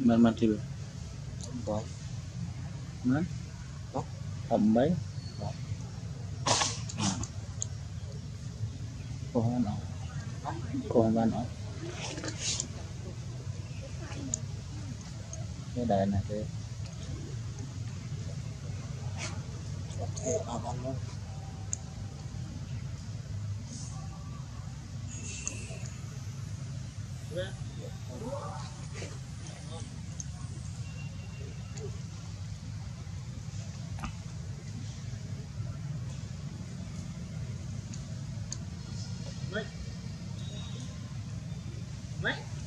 mana mati lu bok mana bok tambah bok kohan oh kohan oh cái đèn này kia ok bà con luôn What? What?